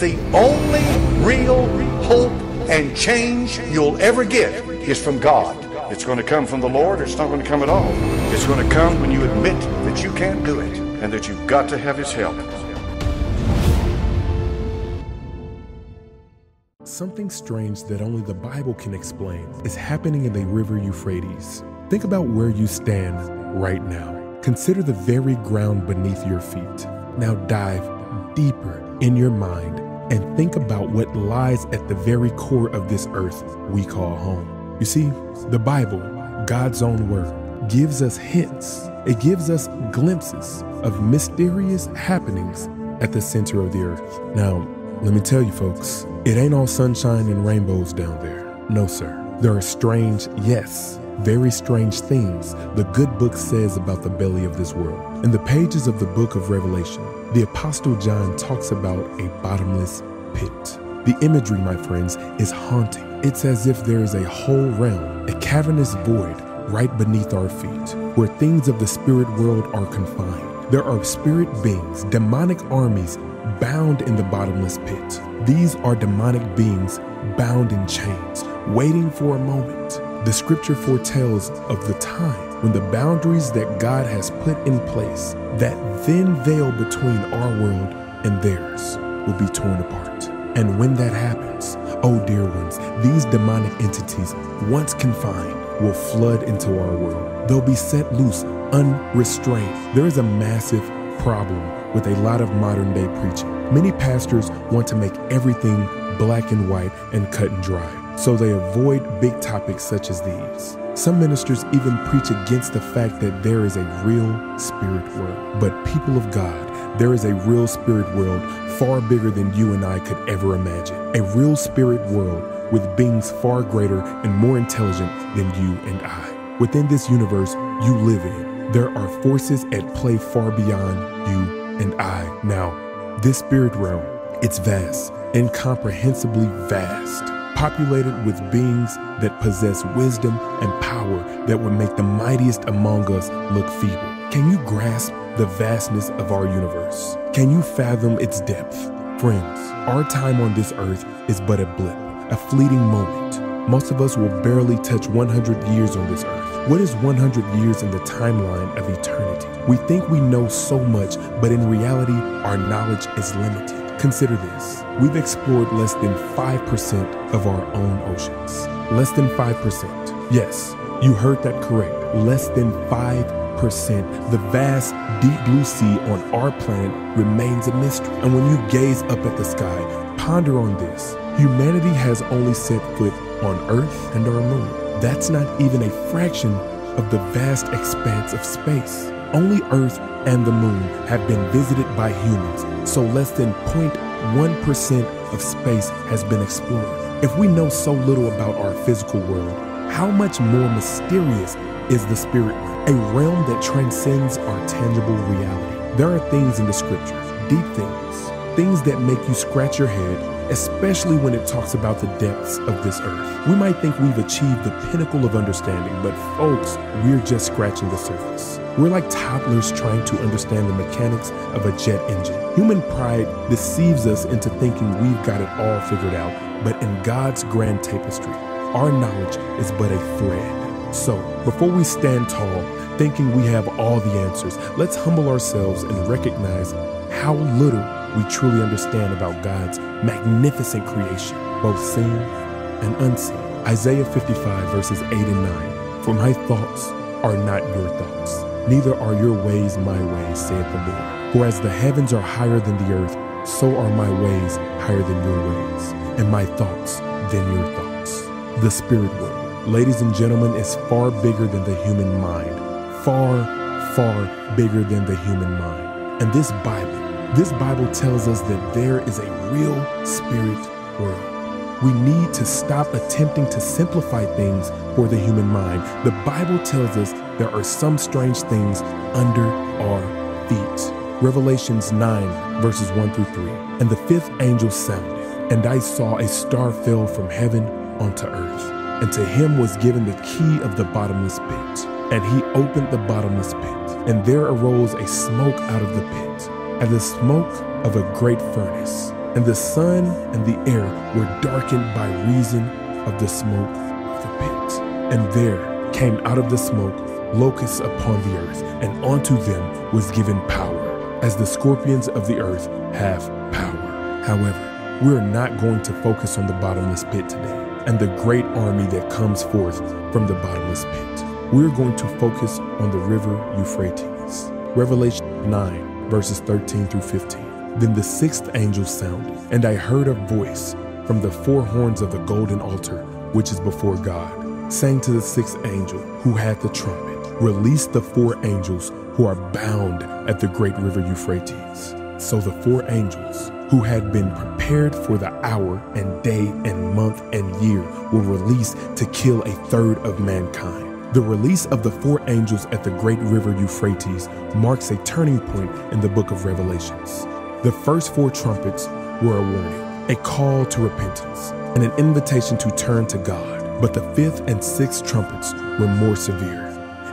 The only real hope and change you'll ever get is from God. It's going to come from the Lord, or it's not going to come at all. It's going to come when you admit that you can't do it and that you've got to have His help. Something strange that only the Bible can explain is happening in the river Euphrates. Think about where you stand right now. Consider the very ground beneath your feet. Now dive deeper in your mind and think about what lies at the very core of this earth we call home. You see, the Bible, God's own word, gives us hints, it gives us glimpses of mysterious happenings at the center of the earth. Now, let me tell you, folks, it ain't all sunshine and rainbows down there. No, sir. There are strange, yes, very strange things the good book says about the belly of this world. In the pages of the book of Revelation, the Apostle John talks about a bottomless pit. The imagery, my friends, is haunting. It's as if there is a whole realm, a cavernous void right beneath our feet, where things of the spirit world are confined. There are spirit beings, demonic armies bound in the bottomless pit. These are demonic beings bound in chains, waiting for a moment. The scripture foretells of the time when the boundaries that God has put in place, that thin veil between our world and theirs, will be torn apart. And when that happens, oh dear ones, these demonic entities, once confined, will flood into our world. They'll be set loose, unrestrained. There is a massive problem with a lot of modern day preaching. Many pastors want to make everything black and white and cut and dry, so they avoid big topics such as these. Some ministers even preach against the fact that there is a real spirit world. But, people of God, there is a real spirit world far bigger than you and I could ever imagine. A real spirit world with beings far greater and more intelligent than you and I. Within this universe you live in, there are forces at play far beyond you and I. Now, this spirit realm, it's vast, incomprehensibly vast populated with beings that possess wisdom and power that would make the mightiest among us look feeble. Can you grasp the vastness of our universe? Can you fathom its depth? Friends, our time on this earth is but a blip, a fleeting moment. Most of us will barely touch 100 years on this earth. What is 100 years in the timeline of eternity? We think we know so much, but in reality, our knowledge is limited. Consider this we've explored less than 5% of our own oceans. Less than 5%. Yes, you heard that correct. Less than 5%. The vast, deep blue sea on our planet remains a mystery. And when you gaze up at the sky, ponder on this. Humanity has only set foot on Earth and our moon. That's not even a fraction of the vast expanse of space. Only Earth and the moon have been visited by humans, so less than 0.1% of space has been explored. If we know so little about our physical world, how much more mysterious is the spirit realm, a realm that transcends our tangible reality? There are things in the scriptures, deep things, things that make you scratch your head especially when it talks about the depths of this earth. We might think we've achieved the pinnacle of understanding, but folks, we're just scratching the surface. We're like toddlers trying to understand the mechanics of a jet engine. Human pride deceives us into thinking we've got it all figured out, but in God's grand tapestry, our knowledge is but a thread. So, before we stand tall, thinking we have all the answers, let's humble ourselves and recognize how little we truly understand about God's magnificent creation, both seen and unseen. Isaiah 55, verses 8 and 9. For my thoughts are not your thoughts, neither are your ways my ways, saith the Lord. For as the heavens are higher than the earth, so are my ways higher than your ways, and my thoughts than your thoughts. The spirit world, ladies and gentlemen, is far bigger than the human mind. Far, far bigger than the human mind. And this Bible this Bible tells us that there is a real spirit world. We need to stop attempting to simplify things for the human mind. The Bible tells us there are some strange things under our feet. Revelations 9, verses 1 through 3. And the fifth angel sounded, and I saw a star fell from heaven onto earth. And to him was given the key of the bottomless pit. And he opened the bottomless pit, and there arose a smoke out of the pit and the smoke of a great furnace. and the sun and the air were darkened by reason of the smoke of the pit. And there came out of the smoke locusts upon the earth, and unto them was given power, as the scorpions of the earth have power. However, we are not going to focus on the bottomless pit today and the great army that comes forth from the bottomless pit. We're going to focus on the river Euphrates. Revelation 9, verses 13 through 15. Then the sixth angel sounded, and I heard a voice from the four horns of the golden altar, which is before God, saying to the sixth angel who had the trumpet, Release the four angels who are bound at the great river Euphrates. So the four angels who had been prepared for the hour and day and month and year were released to kill a third of mankind. The release of the four angels at the great river Euphrates marks a turning point in the book of Revelations. The first four trumpets were a warning, a call to repentance, and an invitation to turn to God. But the fifth and sixth trumpets were more severe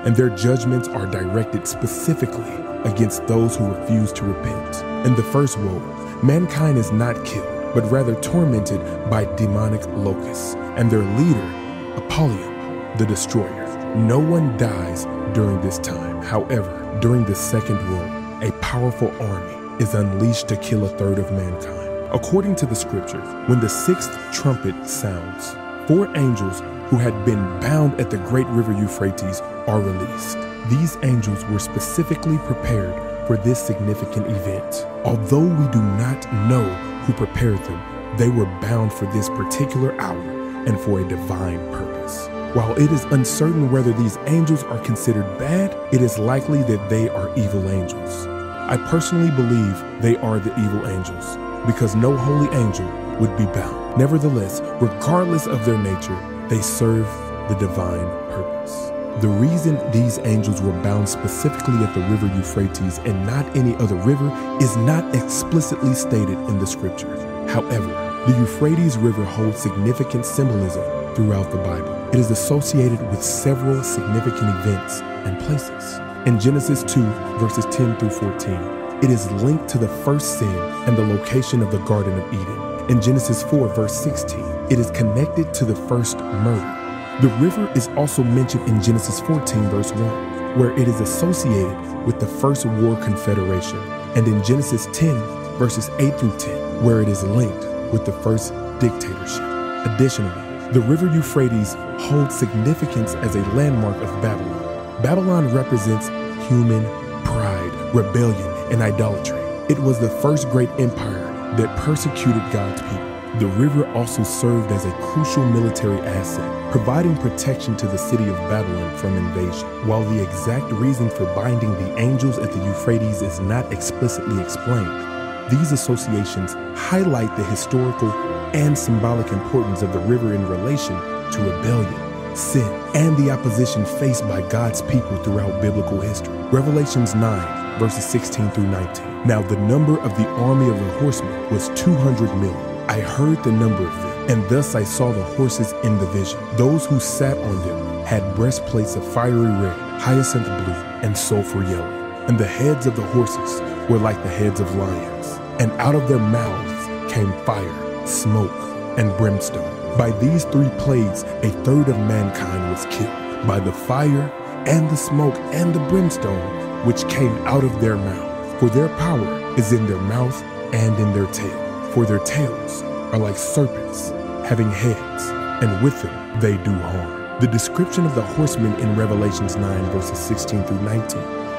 and their judgments are directed specifically against those who refuse to repent. In the first woe, mankind is not killed, but rather tormented by demonic locusts and their leader, Apollyon, the destroyer. No one dies during this time. However, during the second woe, a powerful army is unleashed to kill a third of mankind. According to the scriptures, when the sixth trumpet sounds, four angels who had been bound at the great river Euphrates are released. These angels were specifically prepared for this significant event. Although we do not know who prepared them, they were bound for this particular hour and for a divine purpose. While it is uncertain whether these angels are considered bad, it is likely that they are evil angels. I personally believe they are the evil angels because no holy angel would be bound. Nevertheless, regardless of their nature, they serve the divine purpose. The reason these angels were bound specifically at the river Euphrates and not any other river is not explicitly stated in the scriptures. However, the Euphrates River holds significant symbolism throughout the Bible. It is associated with several significant events and places. In Genesis 2, verses 10 through 14, it is linked to the first sin and the location of the Garden of Eden. In Genesis 4, verse 16, it is connected to the first murder. The river is also mentioned in Genesis 14, verse 1, where it is associated with the first war confederation, and in Genesis 10, verses 8 through 10, where it is linked with the first dictatorship. Additionally, the river Euphrates holds significance as a landmark of Babylon. Babylon represents human pride, rebellion, and idolatry. It was the first great empire that persecuted God's people. The river also served as a crucial military asset, providing protection to the city of Babylon from invasion. While the exact reason for binding the angels at the Euphrates is not explicitly explained, these associations highlight the historical and symbolic importance of the river in relation to rebellion, sin, and the opposition faced by God's people throughout biblical history. Revelations 9, verses 16 through 19. Now, the number of the army of the horsemen was 200 million. I heard the number of them, and thus I saw the horses in the vision. Those who sat on them had breastplates of fiery red, hyacinth blue, and sulfur yellow. And the heads of the horses were like the heads of lions. And out of their mouths came fire, smoke, and brimstone. By these three plagues, a third of mankind was killed by the fire and the smoke and the brimstone which came out of their mouth. For their power is in their mouth and in their tail for their tails are like serpents, having heads, and with them they do harm. The description of the horsemen in Revelations 9, verses 16 through 19,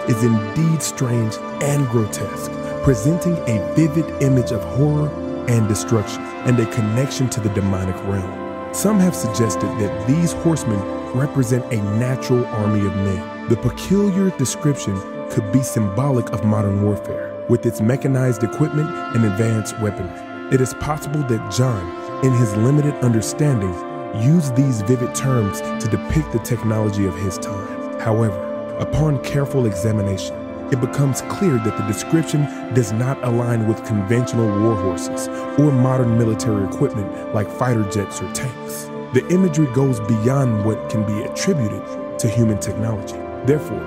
is indeed strange and grotesque, presenting a vivid image of horror and destruction, and a connection to the demonic realm. Some have suggested that these horsemen represent a natural army of men. The peculiar description could be symbolic of modern warfare, with its mechanized equipment and advanced weaponry. It is possible that John, in his limited understanding, used these vivid terms to depict the technology of his time. However, upon careful examination, it becomes clear that the description does not align with conventional war horses or modern military equipment like fighter jets or tanks. The imagery goes beyond what can be attributed to human technology. Therefore,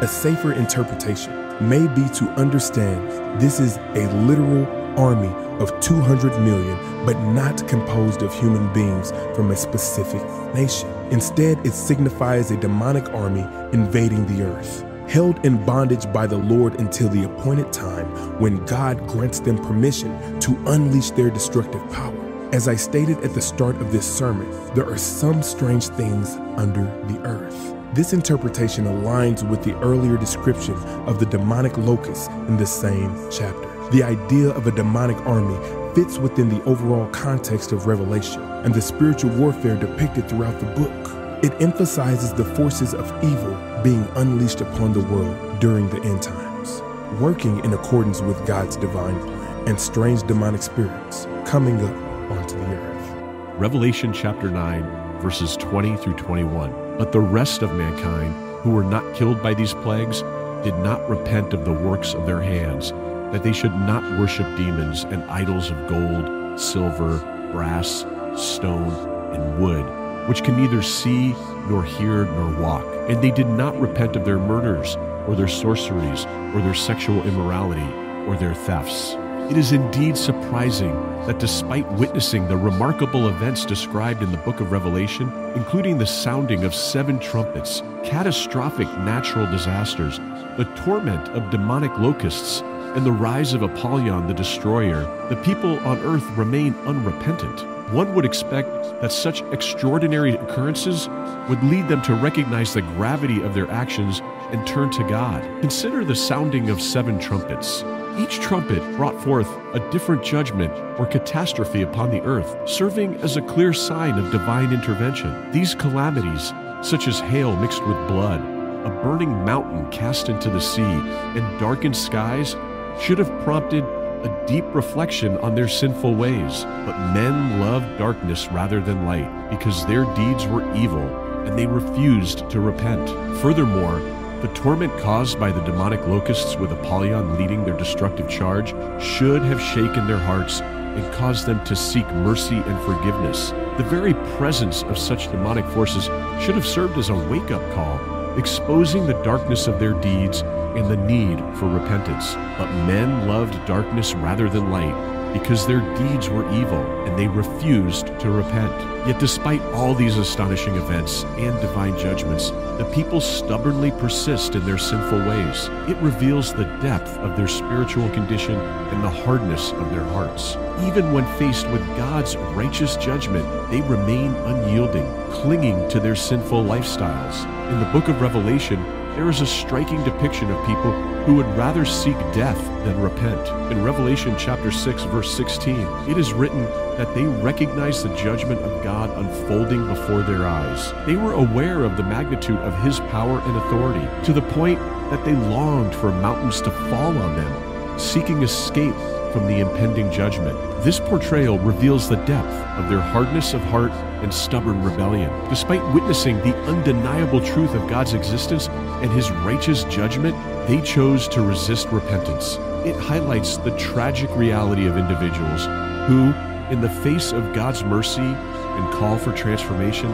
a safer interpretation may be to understand this is a literal army of 200 million, but not composed of human beings from a specific nation. Instead, it signifies a demonic army invading the earth held in bondage by the Lord until the appointed time when God grants them permission to unleash their destructive power. As I stated at the start of this sermon, there are some strange things under the earth. This interpretation aligns with the earlier description of the demonic locusts in the same chapter. The idea of a demonic army fits within the overall context of Revelation and the spiritual warfare depicted throughout the book. It emphasizes the forces of evil being unleashed upon the world during the end times, working in accordance with God's divine plan, and strange demonic spirits coming up onto the earth. Revelation chapter 9, verses 20 through 21. But the rest of mankind, who were not killed by these plagues, did not repent of the works of their hands, that they should not worship demons and idols of gold, silver, brass, stone, and wood which can neither see, nor hear, nor walk. And they did not repent of their murders, or their sorceries, or their sexual immorality, or their thefts. It is indeed surprising that despite witnessing the remarkable events described in the book of Revelation, including the sounding of seven trumpets, catastrophic natural disasters, the torment of demonic locusts, and the rise of Apollyon the destroyer, the people on earth remain unrepentant. One would expect that such extraordinary occurrences would lead them to recognize the gravity of their actions and turn to God. Consider the sounding of seven trumpets. Each trumpet brought forth a different judgment or catastrophe upon the earth, serving as a clear sign of divine intervention. These calamities, such as hail mixed with blood, a burning mountain cast into the sea, and darkened skies, should have prompted a deep reflection on their sinful ways. But men loved darkness rather than light because their deeds were evil and they refused to repent. Furthermore, the torment caused by the demonic locusts with Apollyon leading their destructive charge should have shaken their hearts and caused them to seek mercy and forgiveness. The very presence of such demonic forces should have served as a wake up call, exposing the darkness of their deeds and the need for repentance. But men loved darkness rather than light because their deeds were evil and they refused to repent. Yet, despite all these astonishing events and divine judgments, the people stubbornly persist in their sinful ways. It reveals the depth of their spiritual condition and the hardness of their hearts. Even when faced with God's righteous judgment, they remain unyielding, clinging to their sinful lifestyles. In the book of Revelation, there is a striking depiction of people who would rather seek death than repent. In Revelation chapter 6 verse 16, it is written that they recognized the judgment of God unfolding before their eyes. They were aware of the magnitude of his power and authority to the point that they longed for mountains to fall on them, seeking escape from the impending judgment. This portrayal reveals the depth of their hardness of heart and stubborn rebellion. Despite witnessing the undeniable truth of God's existence and his righteous judgment, they chose to resist repentance. It highlights the tragic reality of individuals who, in the face of God's mercy and call for transformation,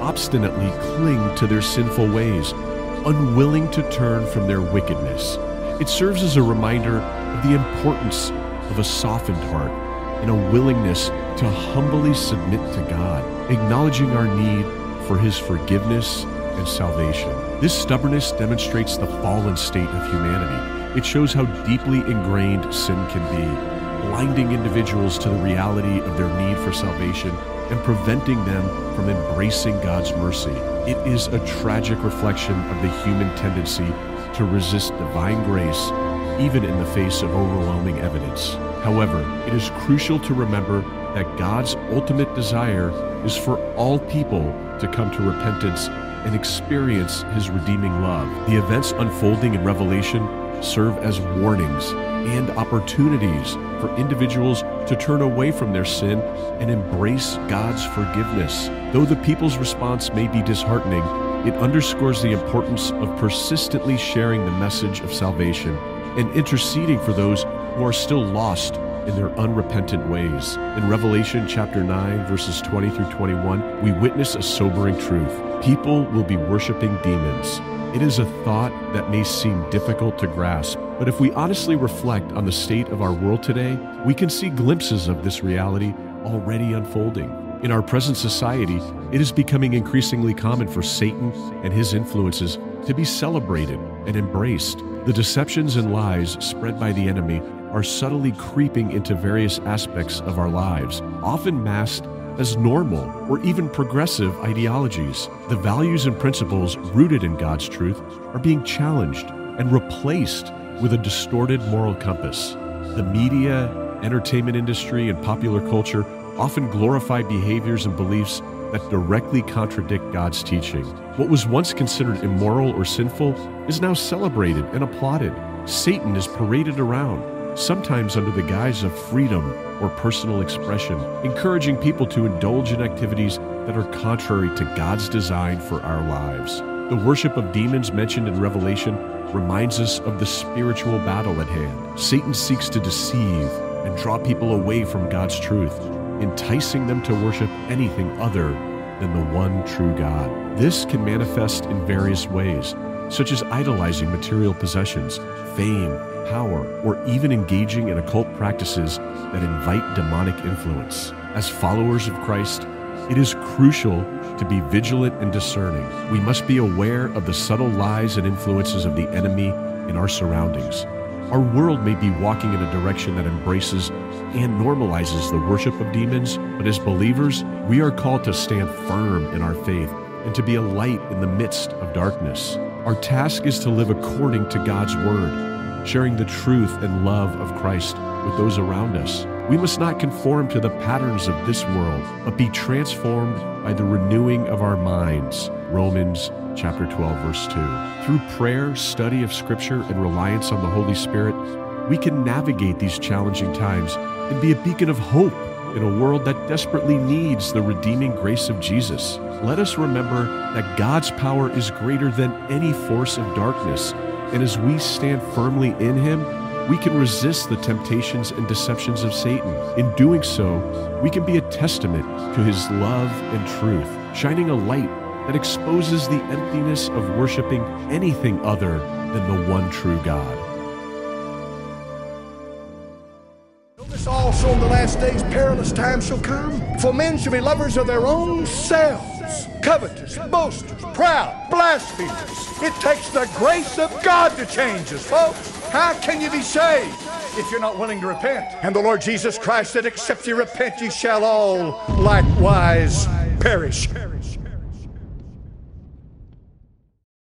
obstinately cling to their sinful ways, unwilling to turn from their wickedness. It serves as a reminder of the importance of a softened heart and a willingness to humbly submit to God, acknowledging our need for His forgiveness and salvation. This stubbornness demonstrates the fallen state of humanity. It shows how deeply ingrained sin can be, blinding individuals to the reality of their need for salvation and preventing them from embracing God's mercy. It is a tragic reflection of the human tendency to resist divine grace even in the face of overwhelming evidence. However, it is crucial to remember that God's ultimate desire is for all people to come to repentance and experience his redeeming love. The events unfolding in Revelation serve as warnings and opportunities for individuals to turn away from their sin and embrace God's forgiveness. Though the people's response may be disheartening, it underscores the importance of persistently sharing the message of salvation and interceding for those who are still lost in their unrepentant ways. In Revelation chapter 9, verses 20 through 21, we witness a sobering truth. People will be worshiping demons, It is a thought that may seem difficult to grasp, but if we honestly reflect on the state of our world today, we can see glimpses of this reality already unfolding. In our present society, it is becoming increasingly common for Satan and his influences to be celebrated and embraced. The deceptions and lies spread by the enemy are subtly creeping into various aspects of our lives, often masked as normal or even progressive ideologies. The values and principles rooted in God's truth are being challenged and replaced with a distorted moral compass. The media, entertainment industry, and popular culture often glorify behaviors and beliefs that directly contradict God's teaching. What was once considered immoral or sinful is now celebrated and applauded. Satan is paraded around, sometimes under the guise of freedom or personal expression, encouraging people to indulge in activities that are contrary to God's design for our lives. The worship of demons mentioned in Revelation reminds us of the spiritual battle at hand. Satan seeks to deceive and draw people away from God's truth enticing them to worship anything other than the one true God. This can manifest in various ways, such as idolizing material possessions, fame, power, or even engaging in occult practices that invite demonic influence. As followers of Christ, it is crucial to be vigilant and discerning. We must be aware of the subtle lies and influences of the enemy in our surroundings our world may be walking in a direction that embraces and normalizes the worship of demons, but as believers, we are called to stand firm in our faith and to be a light in the midst of darkness. Our task is to live according to God's word, sharing the truth and love of Christ with those around us. We must not conform to the patterns of this world, but be transformed by the renewing of our minds. Romans chapter 12, verse 2. Through prayer, study of Scripture, and reliance on the Holy Spirit, we can navigate these challenging times and be a beacon of hope in a world that desperately needs the redeeming grace of Jesus. Let us remember that God's power is greater than any force of darkness, and as we stand firmly in Him, we can resist the temptations and deceptions of Satan. In doing so, we can be a testament to His love and truth, shining a light that exposes the emptiness of worshiping anything other than the one true God. Last days perilous times shall come. For men shall be lovers of their own selves, covetous, boasters, proud, blasphemers. It takes the grace of God to change us, folks. How can you be saved? if you're not willing to repent. And the Lord Jesus Christ said, Except ye repent, ye shall all likewise perish.